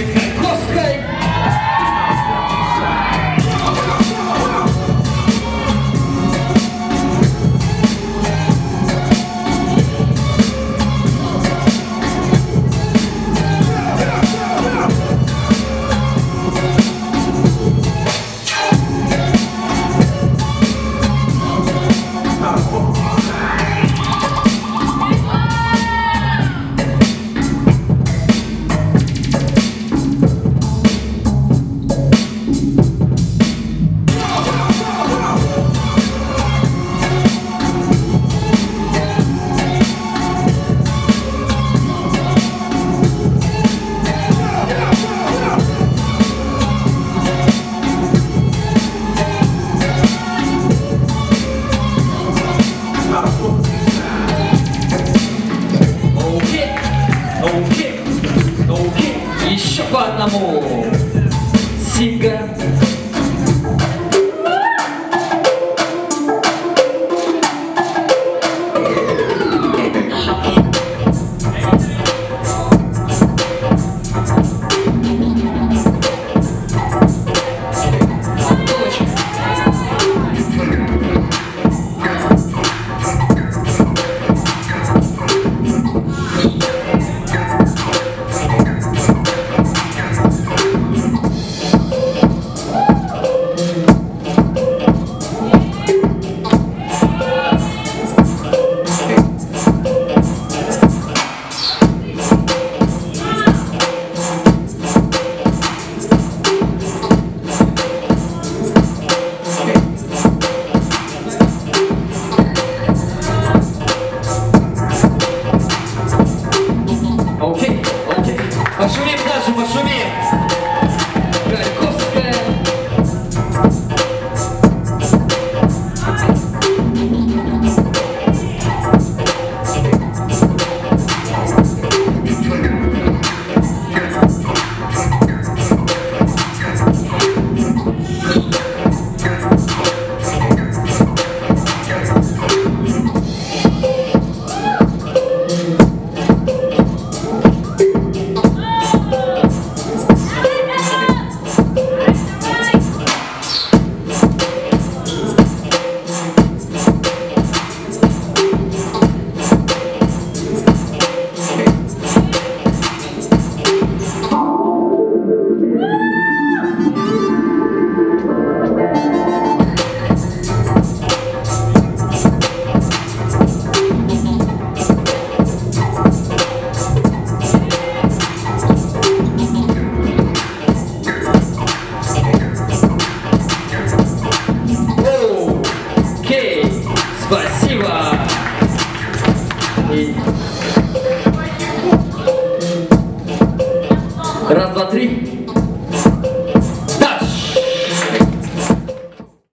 music and cross game.